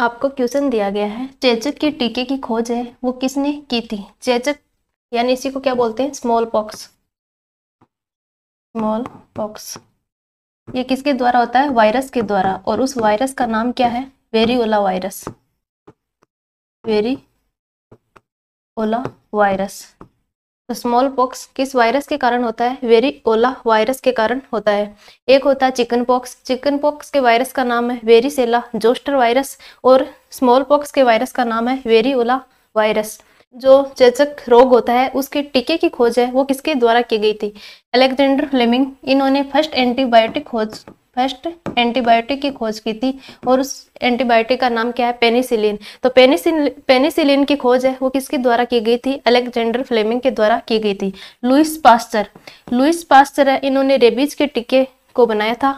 आपको क्वेश्चन दिया गया है, चेचक के टीके की खोज है, वो किसने की थी? चेचक, यानी इसी को क्या बोलते हैं? Smallpox. Smallpox. ये किसके द्वारा होता है? वायरस के द्वारा। और उस वायरस का नाम क्या है? Variola virus. Variola virus. तो स्मॉल पॉक्स किस वायरस के कारण होता है? वेरी ओला वायरस के कारण होता है। एक होता है चिकन पॉक्स चिकन पॉक्स के वायरस का नाम है वेरी सेला जोस्टर वायरस और स्मॉल पॉक्स के वायरस का नाम है वेरी ओला वायरस जो चेचक रोग होता है, उसके टीके की खोज है, वो किसके द्वारा की गई थी? अलेक्जेंडर फ्लेमिंग इन्होंने फ़र्स्ट एंटीबायोटिक खोज फ़र्स्ट एंटीबायोटिक की खोज की थी और उस एंटीबायोटिक का नाम क्या है? पेनिसिलिन। तो पेनिसिलिन पेनिसिलिन की खोज है, वो किसके द्वारा की गई थी? अलेक्जेंडर फ्लेमिंग के द्वारा की गई थी। Louis pastor. लुइस पास्टर है इन्होंने रेबीज के टीके को बनाया था।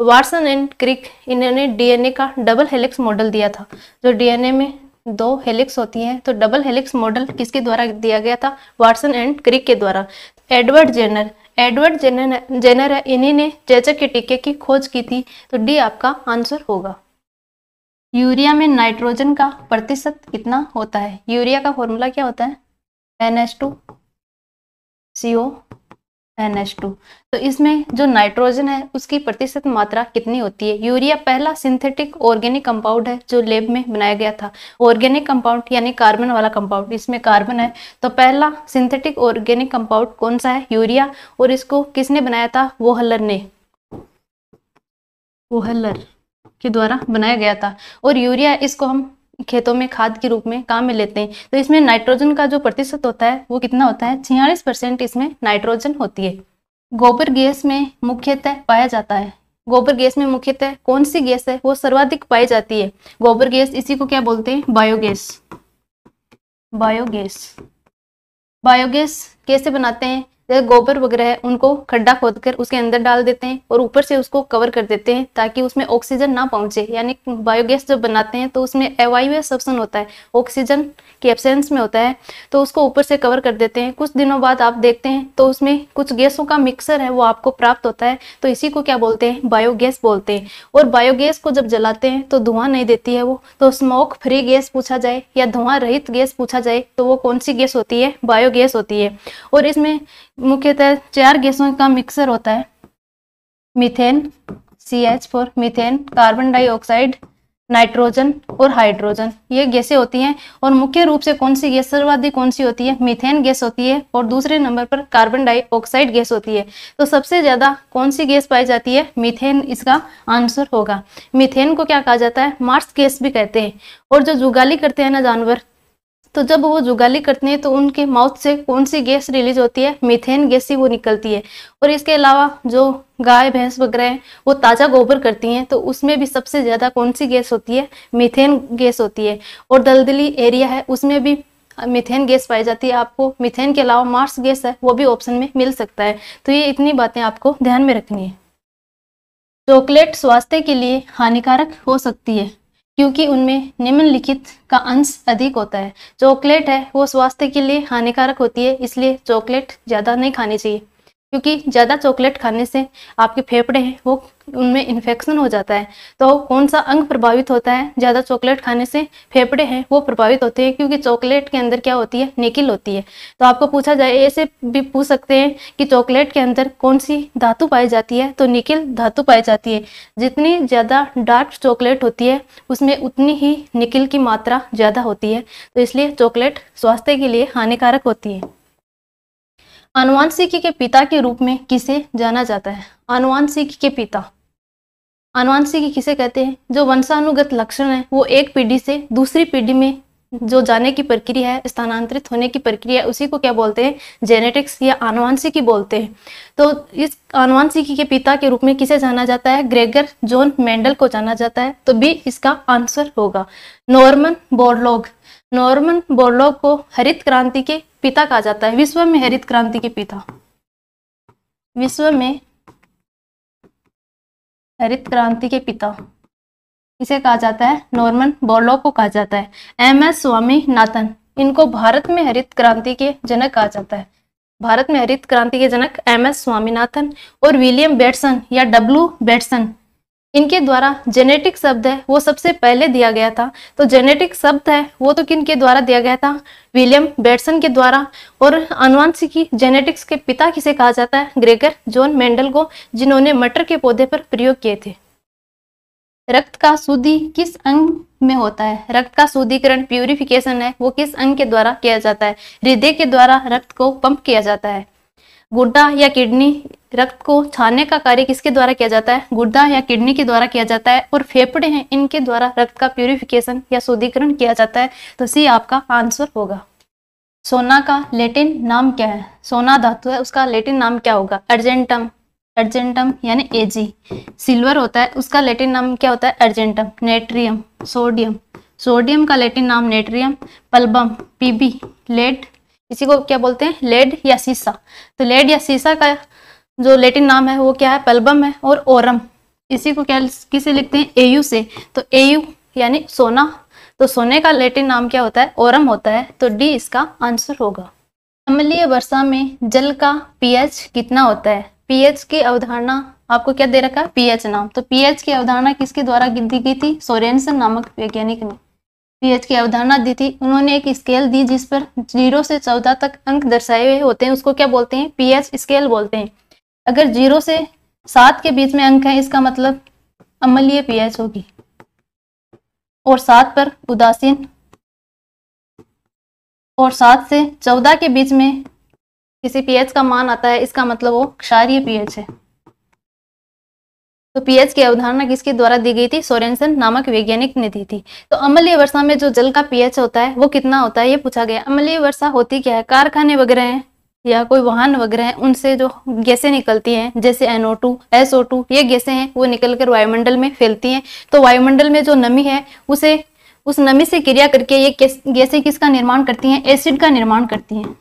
वाटसन एंड क्रिक इन्होंने डीएनए का डबल हेलिक्स मॉडल दिया था। जो डीएनए में दो हेलिक्स होती हैं तो डबल हेलिक्स मॉडल किसके द्वारा दिया गया था? वाटसन एंड क्रिक के द्वारा। Edward Jenner Edward Jenner Jenner है इन्हीं ने चेचक के टीके की खोज की थी तो डी आपका आंसर होगा। यूरिया में नाइट्रोजन का प्रतिशत कितना होता है? यूरिया का फॉर्मूला क्या होता है? N S two, C O N H two. तो इसमें जो नाइट्रोजन है, उसकी प्रतिशत मात्रा कितनी होती है? यूरिया पहला सिंथेटिक ऑर्गेनिक कंपाउंड है, जो लेब में बनाया गया था। ऑर्गेनिक कंपाउंड यानी कार्बन वाला कंपाउंड, इसमें कार्बन है। तो पहला सिंथेटिक ऑर्गेनिक कंपाउंड कौन सा है? यूरिया। और इसको किसने बनाया था? वो हल्लर ने। वो हल्लर के द्वारा बनाया गया था। और यूरिया इसको हम खेतों में, खाद के रूप में काम में लेते हैं। तो इसमें नाइट्रोजन का जो प्रतिशत होता है, वो कितना होता है? छियालीस परसेंट इसमें नाइट्रोजन होती है। गोबर गैस में मुख्यतः पाया जाता है। गोबर गैस में मुख्यतः कौन सी गैस है? वो सर्वाधिक पाई जाती है। गोबर गैस, इसी को क्या बोलते हैं? बायोगैस। बायोगैस। बायोगैस कैसे बनाते हैं? गोबर वगैरह है, उनको खड्डा खोद कर उसके अंदर डाल देते हैं और ऊपर से उसको कवर कर देते हैं ताकि उसमें ऑक्सीजन ना पहुँचे। यानी बायोगैस जब बनाते हैं तो उसमें एवाइवस ऑप्शन होता है ऑक्सीजन की एब्सेंस में होता है तो उसको ऊपर से कवर कर देते हैं। कुछ दिनों बाद आप देखते हैं तो उसमें कुछ गैसों का मिक्सर है, वो आपको प्राप्त होता है। तो इसी को क्या बोलते हैं? बायोगैस बोलते हैं। और बायोगैस को जब जलाते हैं तो धुआँ नहीं देती है वो। तो स्मोक फ्री गैस पूछा जाए या धुआँ रहित गैस पूछा जाए तो वो कौन सी गैस होती है? बायोगैस होती है। और इसमें मुख्यतः चार गैसों का मिक्सर होता है। Methane C H four methane carbon dioxide nitrogen और हाइड्रोजन ये गैसें होती हैं। और मुख्य रूप से कौन सी गैस, सर्वाधिक कौन सी होती है? मीथेन गैस होती है और दूसरे नंबर पर कार्बन डाइऑक्साइड गैस होती है। तो सबसे ज़्यादा कौन सी गैस पाई जाती है? मीथेन, इसका आंसर होगा। मीथेन को क्या कहा जाता है? मार्स गैस भी कहते हैं। और जो जुगाली करते हैं ना जानवर तो जब वो जुगाली करते हैं तो उनके माउथ से कौन सी गैस रिलीज़ होती है? मीथेन गैस ही वो निकलती है। और इसके अलावा जो गाय, भैंस वगैरह हैं, वो ताज़ा गोबर करती हैं तो उसमें भी सबसे ज़्यादा कौन सी गैस होती है? मीथेन गैस होती है। और दलदली एरिया है, उसमें भी मीथेन गैस पाई जाती है। आपको मीथेन के अलावा मार्स गैस है, वो भी ऑप्शन में मिल सकता है। तो ये इतनी बातें आपको ध्यान में रखनी है। चॉकलेट स्वास्थ्य के लिए हानिकारक हो सकती है। क्योंकि उनमें निम्नलिखित का अंश अधिक होता है। चॉकलेट है, वो स्वास्थ्य के लिए हानिकारक होती है, इसलिए चॉकलेट ज़्यादा नहीं खानी चाहिए। क्योंकि ज़्यादा चॉकलेट खाने से आपके फेफड़े हैं, वो उनमें इन्फेक्शन हो जाता है। तो कौन सा अंग प्रभावित होता है? ज़्यादा चॉकलेट खाने से फेफड़े हैं, वो प्रभावित होते हैं क्योंकि चॉकलेट के अंदर क्या होती है? निकिल होती है। तो आपको पूछा जाए, ऐसे भी पूछ सकते हैं कि चॉकलेट के अंदर कौन सी धातु पाई जाती है? तो निकिल धातु पाई जाती है। जितनी ज़्यादा डार्क चॉकलेट होती है, उसमें उतनी ही निकिल की मात्रा ज़्यादा होती है। तो इसलिए चॉकलेट स्वास्थ्य के लिए हानिकारक होती है। अनुवांशिकी के पिता के रूप में किसे जाना जाता है? अनुवांशिकी के पिता। अनुवांशिकी किसे कहते हैं? जो वंशानुगत लक्षण है, वो एक पीढ़ी से दूसरी पीढ़ी में जो जाने की प्रक्रिया है, स्थानांतरित होने की प्रक्रिया उसी को क्या बोलते हैं? जेनेटिक्स या आनुवांशिकी बोलते हैं। तो इस आनुवांशिकी के पिता के रूप में किसे जाना जाता है? ग्रेगर जॉन मेंडल को जाना जाता है। तो बी इसका आंसर होगा। Norman Borlaug. नॉर्मन बोरलॉग को हरित क्रांति के पिता कहा जाता है। विश्व में हरित क्रांति के पिता। विश्व में हरित क्रांति के पिता। इसे कहा जाता है नॉर्मन बोर्लो को कहा जाता है। एम एस स्वामी नाथन इनको भारत में हरित क्रांति के जनक कहा जाता है। भारत में हरित क्रांति के जनक एम एस स्वामीनाथन और विलियम बेटसन या डब्लू बेटसन। इनके द्वारा जेनेटिक शब्द है, वो सबसे पहले दिया गया था। तो जेनेटिक शब्द है, वो तो किन के द्वारा दिया गया था? विलियम बेटसन के द्वारा। और अनुवांशिकी जेनेटिक्स के पिता किसे कहा जाता है? ग्रेगर जॉन मेंडल को जिन्होंने मटर के पौधे पर प्रयोग किए थे। रक्त का शुद्धि किस अंग में होता है? रक्त का शुद्धिकरण प्यूरिफिकेशन है, वो किस अंग के द्वारा किया जाता है? हृदय के द्वारा रक्त को पंप किया जाता है। गुड्डा या किडनी रक्त को छानने का कार्य किसके द्वारा किया जाता है? गुड्डा या किडनी के द्वारा किया जाता है और फेफड़े हैं, इनके द्वारा रक्त का प्यूरिफिकेशन या शुद्धिकरण किया जाता है। तो सी आपका आंसर होगा। सोना का लेटिन नाम क्या है? सोना धातु है, उसका लेटिन नाम क्या होगा? अर्जेंटम अर्जेंटम यानी एजी सिल्वर होता है, उसका लेटिन नाम क्या होता है? अर्जेंटम नेट्रियम सोडियम सोडियम का लेटिन नाम नेट्रियम पल्बम पीबी लेड इसी को क्या बोलते हैं? लेड या सीसा तो लेड या सीसा का जो लेटिन नाम है, वो क्या है? पल्बम है और ओरम इसी को क्या, किसे लिखते हैं? एयू से। तो एयू यानी सोना। तो सोने का लेटिन नाम क्या होता है? ओरम होता है। तो डी इसका आंसर होगा। अम्लीय वर्षा में जल का पीएच कितना होता है? पीएच की अवधारणा आपको क्या दे रखा है? पीएच नाम। तो पीएच की अवधारणा किसके द्वारा दी गई थी? सोरेनसन नामक वैज्ञानिक ने। पीएच की अवधारणा दी थी। उन्होंने एक स्केल दी जिस पर ज़ीरो से चौदह तक अंक दर्शाए हुए होते हैं। उसको क्या बोलते हैं? पीएच स्केल बोलते हैं। अगर ज़ीरो से सात के बीच में अंक है, इसका मतलब अम्लीय पीएच होगी। और सात पर उदासीन। और सात से चौदह के बीच में किसी पीएच का मान आता है, इसका मतलब वो क्षारीय पीएच है। तो पीएच की अवधारणा किसके द्वारा दी गई थी? सोरेंसन नामक वैज्ञानिक ने दी थी। तो अम्लीय वर्षा में जो जल का पीएच होता है, वो कितना होता है, ये पूछा गया। अम्लीय वर्षा होती क्या है? कारखाने वगैरह हैं। या कोई वाहन वगैरह है उनसे जो गैसें निकलती हैं जैसे NO2, SO2 ये गैसें हैं वो निकल कर वायुमंडल में फैलती हैं। तो वायुमंडल में जो नमी है उसे उस नमी से क्रिया करके ये गैसें किसका निर्माण करती हैं? एसिड का निर्माण करती हैं।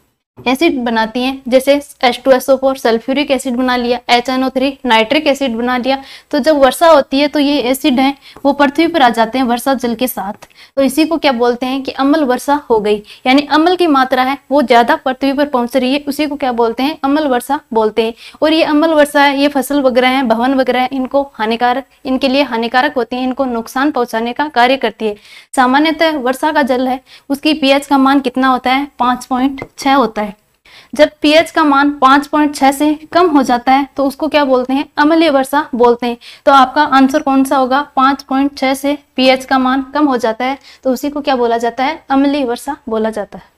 एसिड बनाती हैं। जैसे H2SO4 सल्फ्यूरिक एसिड बना लिया HNO3 नाइट्रिक एसिड बना लिया। तो जब वर्षा होती है तो ये एसिड हैं, वो पृथ्वी पर आ जाते हैं वर्षा जल के साथ। तो इसी को क्या बोलते हैं कि अम्ल वर्षा हो गई। यानी अम्ल की मात्रा है, वो ज़्यादा पृथ्वी पर पहुँच रही है, उसी को क्या बोलते हैं? अम्ल वर्षा बोलते हैं। और ये अम्ल वर्षा है, ये फ़सल वगैरह है, भवन वगैरह है, इनको हानिकारक, इनके लिए हानिकारक होती है, इनको नुकसान पहुँचाने का कार्य करती है। सामान्यतः वर्षा का जल है, उसकी पीएच का मान कितना होता है? पाँच होता है। जब पीएच का मान 5.6 से कम हो जाता है तो उसको क्या बोलते हैं? अम्लीय वर्षा बोलते हैं। तो आपका आंसर कौन सा होगा? 5.6 से पीएच का मान कम हो जाता है तो उसी को क्या बोला जाता है? अम्लीय वर्षा बोला जाता है।